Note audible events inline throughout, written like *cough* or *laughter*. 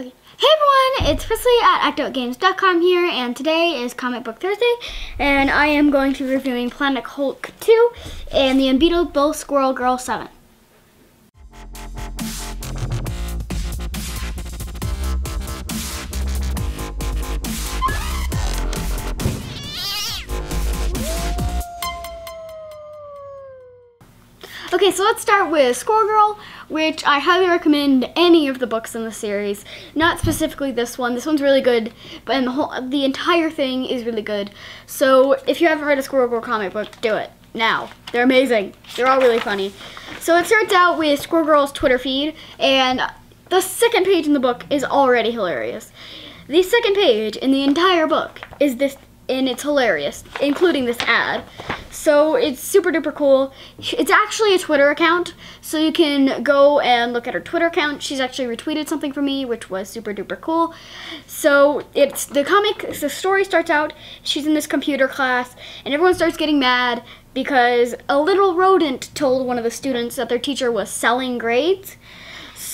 Hey everyone, it's Presley at ActOutGames.com here, and today is Comic Book Thursday, and I am going to be reviewing Planet Hulk 2 and the Unbeatable Squirrel Girl 7. Okay, so let's start with Squirrel Girl, which I highly recommend any of the books in the series. Not specifically this one. This one's really good, but the whole the entire thing is really good. So if you haven't read a Squirrel Girl comic book, do it now. They're amazing. They're all really funny. So it starts out with Squirrel Girl's Twitter feed, and the second page in the book is already hilarious. The second page in the entire book is this and it's hilarious, including this ad. So it's super duper cool. It's actually a Twitter account, so you can go and look at her Twitter account. She's actually retweeted something for me, which was super duper cool. So it's the comic, the story starts out, she's in this computer class, and everyone starts getting mad because a little rodent told one of the students that their teacher was selling grades.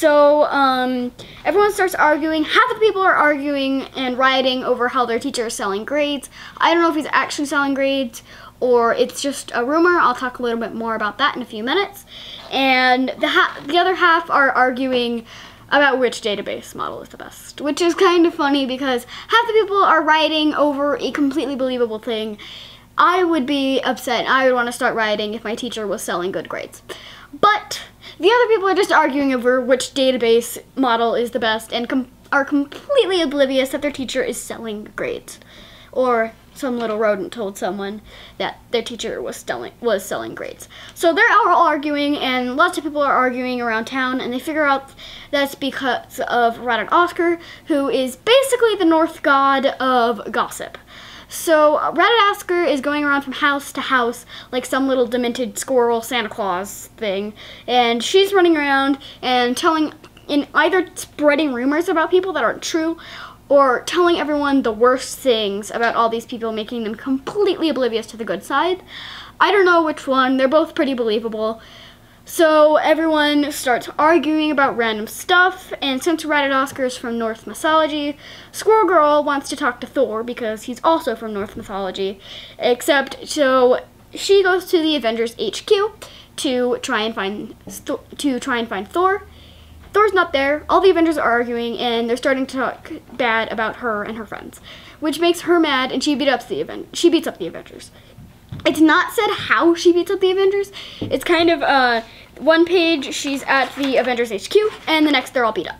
So um, everyone starts arguing. Half of the people are arguing and rioting over how their teacher is selling grades. I don't know if he's actually selling grades or it's just a rumor. I'll talk a little bit more about that in a few minutes. And the, the other half are arguing about which database model is the best, which is kind of funny because half the people are rioting over a completely believable thing. I would be upset. I would want to start rioting if my teacher was selling good grades. But the other people are just arguing over which database model is the best and com are completely oblivious that their teacher is selling grades. Or some little rodent told someone that their teacher was selling was selling grades. So they're all arguing, and lots of people are arguing around town, and they figure out that's because of Ratatoskr, who is basically the Norse God of gossip. So uh, Ratatoskr is going around from house to house like some little demented squirrel Santa Claus thing, and she's running around and telling, in either spreading rumors about people that aren't true, or telling everyone the worst things about all these people, making them completely oblivious to the good side. I don't know which one. They're both pretty believable. So everyone starts arguing about random stuff, and since Ratatoskr Oscar's from Norse mythology, Squirrel Girl wants to talk to Thor because he's also from Norse mythology. Except, so she goes to the Avengers HQ to try and find to try and find Thor. Thor's not there. All the Avengers are arguing, and they're starting to talk bad about her and her friends, which makes her mad, and she beat up the event. She beats up the Avengers. It's not said how she beats up the Avengers. It's kind of uh, one page she's at the Avengers HQ, and the next they're all beat up.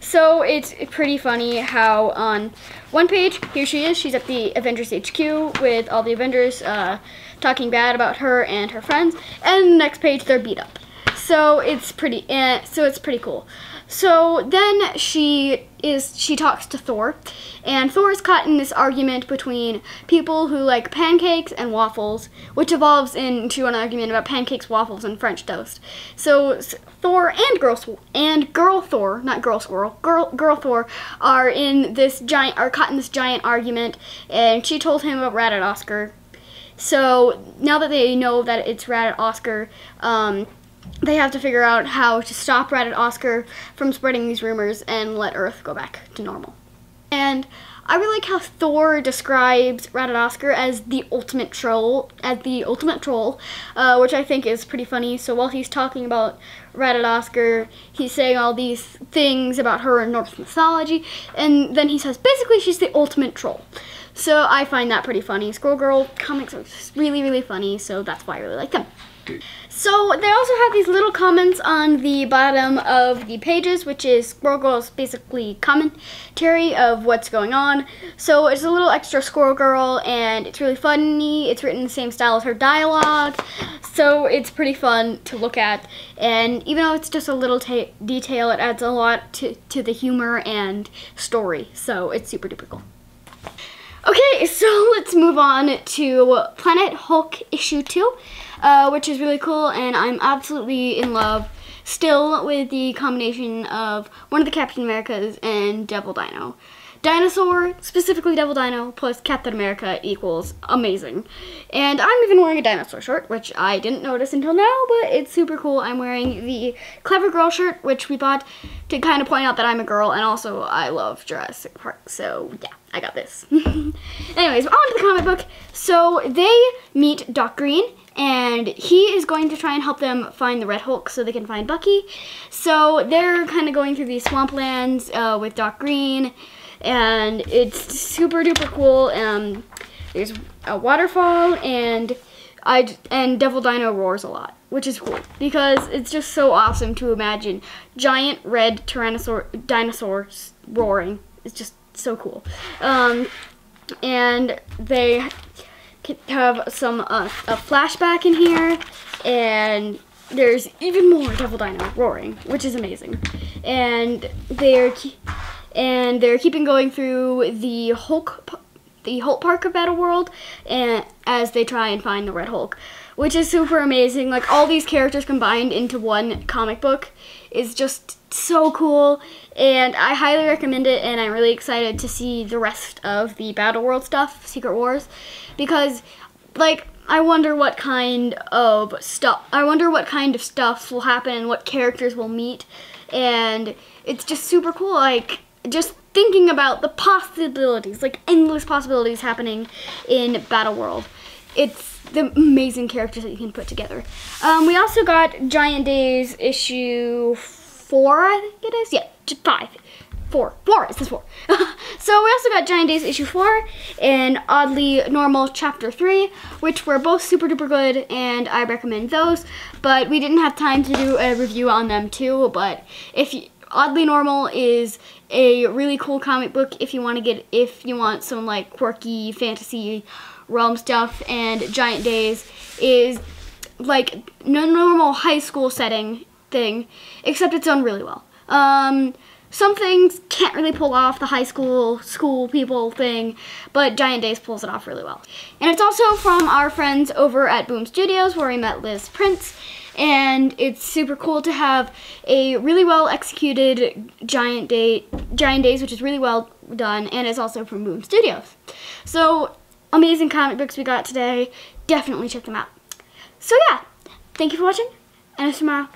So it's pretty funny how on one page, here she is, she's at the Avengers HQ with all the Avengers uh, talking bad about her and her friends, and the next page they're beat up. So it's pretty, uh, so it's pretty cool. So then she is she talks to Thor, and Thor is caught in this argument between people who like pancakes and waffles, which evolves into an argument about pancakes, waffles, and French toast. So Thor and girl and girl Thor, not girl squirrel, girl girl Thor are in this giant are caught in this giant argument, and she told him about Ratatoskr. So now that they know that it's Ratatoskr, um, they have to figure out how to stop Ratatoskr from spreading these rumors and let Earth go back to normal. And I really like how Thor describes Ratatoskr as the ultimate troll, as the ultimate troll, uh, which I think is pretty funny. So while he's talking about Ratatoskr, he's saying all these things about her in Norse mythology, and then he says basically she's the ultimate troll. So I find that pretty funny. Squirrel Girl comics are really, really funny, so that's why I really like them. So they also have these little comments on the bottom of the pages, which is Squirrel Girl's basically commentary of what's going on. So it's a little extra Squirrel Girl, and it's really funny. It's written in the same style as her dialogue, so it's pretty fun to look at. And even though it's just a little detail, it adds a lot to, to the humor and story, so it's super duper cool. Okay, so *laughs* let's move on to Planet Hulk issue 2 uh, which is really cool, and I'm absolutely in love still with the combination of one of the Captain Americas and Devil Dino. Dinosaur, specifically Devil Dino, plus Captain America equals amazing. And I'm even wearing a dinosaur shirt, which I didn't notice until now, but it's super cool. I'm wearing the Clever Girl shirt, which we bought to kind of point out that I'm a girl, and also I love Jurassic Park, so yeah. I got this. *laughs* Anyways, on to the comic book. So they meet Doc Green, and he is going to try and help them find the Red Hulk so they can find Bucky. So they're kind of going through these swamplands uh, with Doc Green, and it's super duper cool. Um, there's a waterfall, and I and Devil Dino roars a lot, which is cool because it's just so awesome to imagine giant red tyrannosaur dinosaurs roaring. It's just so cool. Um, and they have some uh, a flashback in here, and there's even more Devil Dino roaring, which is amazing. And they're and they're keeping going through the Hulk the Hulk Park of Battle World, and as they try and find the Red Hulk, which is super amazing. Like all these characters combined into one comic book is just so cool and I highly recommend it and I'm really excited to see the rest of the Battle World stuff, Secret Wars, because like I wonder what kind of stuff I wonder what kind of stuff will happen and what characters will meet and it's just super cool like just thinking about the possibilities, like endless possibilities happening in Battle World. It's the amazing characters that you can put together. Um, we also got Giant Days issue four, I think it is. Yeah, five. Four. Four. It says four. *laughs* so we also got Giant Days issue four and Oddly Normal chapter three, which were both super duper good and I recommend those. But we didn't have time to do a review on them too. But if you, Oddly Normal is a really cool comic book if you want to get if you want some like quirky fantasy realm stuff and Giant Days is like no normal high school setting thing, except it's done really well. Um, some things can't really pull off the high school school people thing, but Giant Days pulls it off really well. And it's also from our friends over at Boom Studios where we met Liz Prince. And it's super cool to have a really well executed Giant Day Giant Days, which is really well done, and it's also from Boom Studios. So amazing comic books we got today. Definitely check them out. So yeah, thank you for watching, and I'll tomorrow.